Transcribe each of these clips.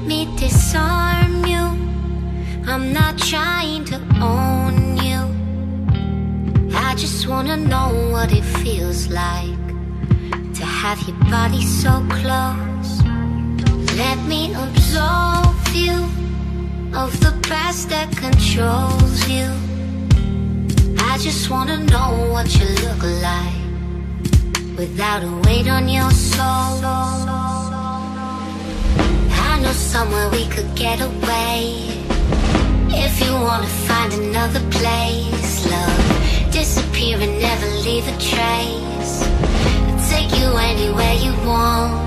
let me disarm you. I'm not trying to own you. I just wanna know what it feels like To have your body so close. Let me absolve you Of the past that controls you. I just wanna know what you look like Without a weight on your soul. We could get away. If you wanna find another place, love, disappear and never leave a trace. I'll take you anywhere you want.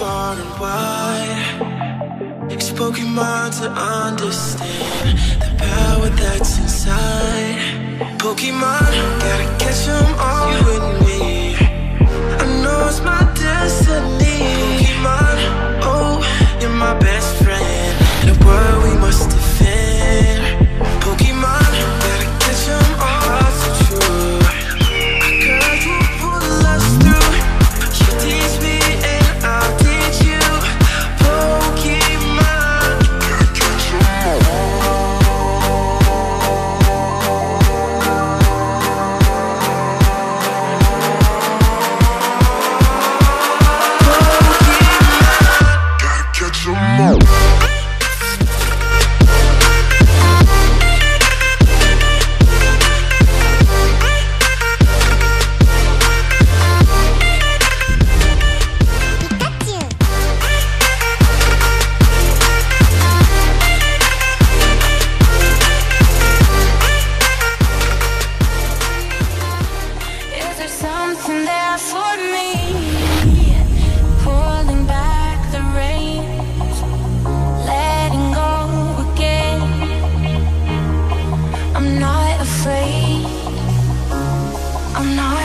far and wide. Spoken mind to understand the power that's inside. Pokemon, gotta catch them all. I'm not